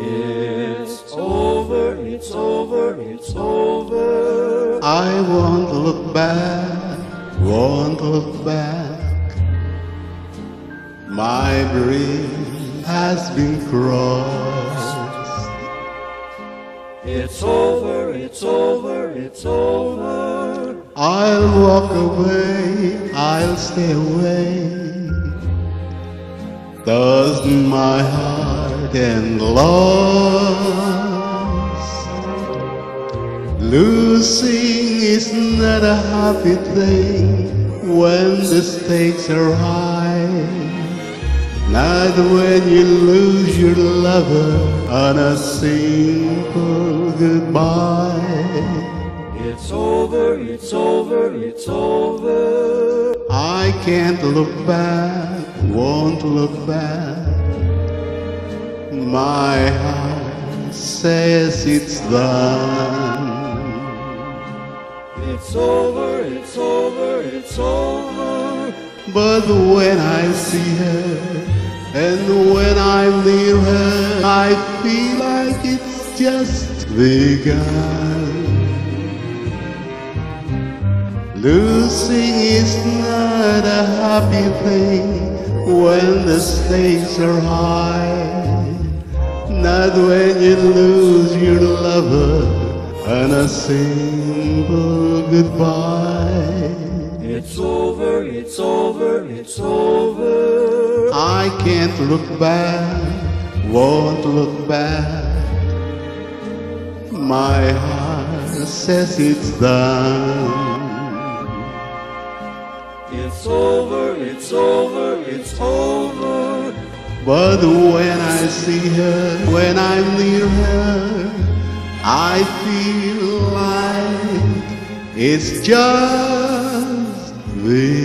it's over, it's over. It's over. I won't look back, won't look back. My dream has been crossed. It's over, it's over, it's over. I'll walk away, I'll stay away. Doesn't my heart end lost? Losing is not a happy thing when the stakes are high. Not when you lose your lover on a simple goodbye. It's over, it's over, it's over. I can't look back, won't look back. My heart says it's done. It's over, it's over, it's over. But when I see her and when I'm near her, I feel like it's just begun. Losing is not a happy thing when the stakes are high. Not when you lose your lover and a simple goodbye. It's over, it's over, it's over. I can't look back, won't look back. My heart says it's done. It's over, it's over. But when I see her, when I'm near her, I feel like it's just begun.